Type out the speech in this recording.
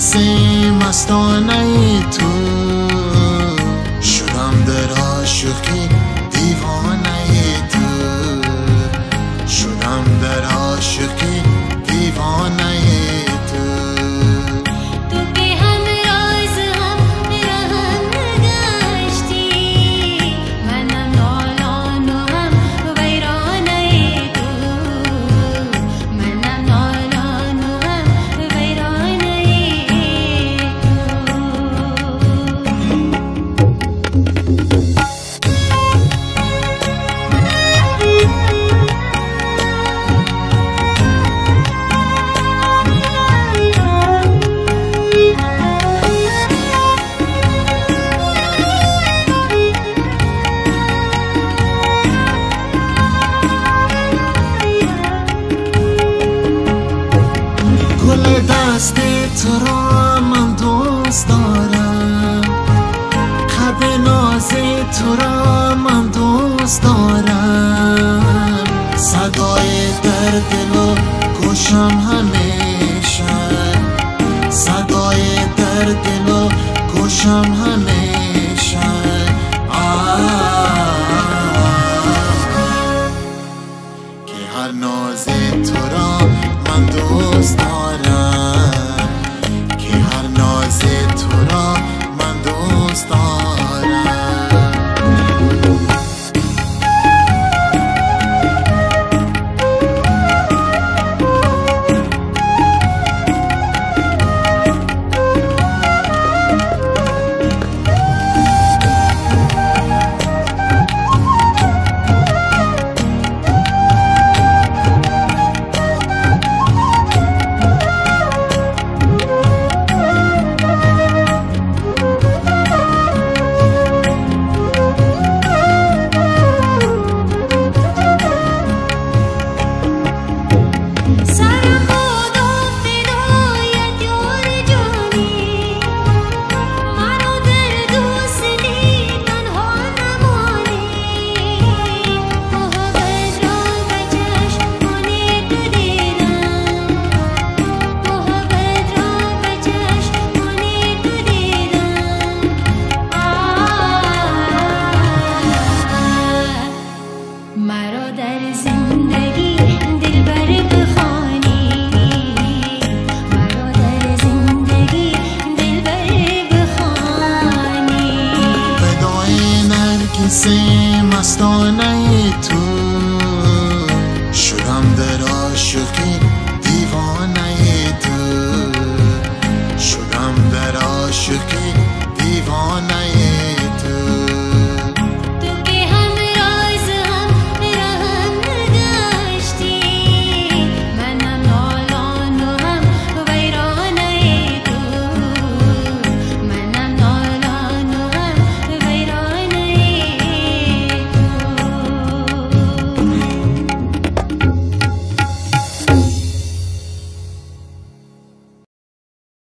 से मस्तो नहीं तू تو را من دوست دارم. خب ناز تو را من دوست دارم. صدای در دل و گوشم همیشه صدای در دل و گوشم همیشه که هر ناز تو را من دوست دارم. مستانه تو. شدم در عاشقی